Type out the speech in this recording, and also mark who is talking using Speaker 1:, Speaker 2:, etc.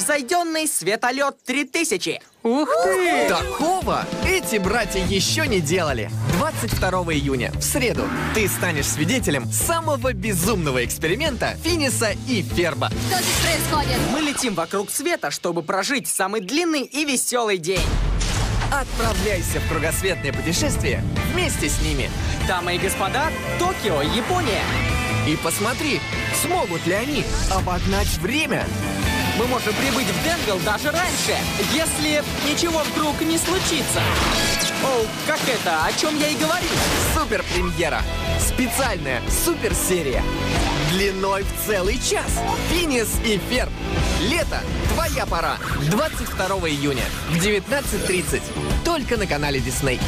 Speaker 1: Превзойденный светолет 3000.
Speaker 2: Ух ты!
Speaker 3: Такого эти братья еще не делали. 22 июня, в среду, ты станешь свидетелем самого безумного эксперимента Финиса и Ферба.
Speaker 4: Что здесь происходит?
Speaker 1: Мы летим вокруг света, чтобы прожить самый длинный и веселый день.
Speaker 3: Отправляйся в кругосветное путешествие вместе с ними.
Speaker 1: Дамы и господа, Токио, Япония.
Speaker 3: И посмотри, смогут ли они обогнать время.
Speaker 1: Мы можем прибыть в Денгл даже раньше, если ничего вдруг не случится. О, как это? О чем я и говорил.
Speaker 3: Супер премьера. Специальная суперсерия. Длиной в целый час. Финис и Ферб. Лето. Твоя пора. 22 июня в 19.30. Только на канале Дисней.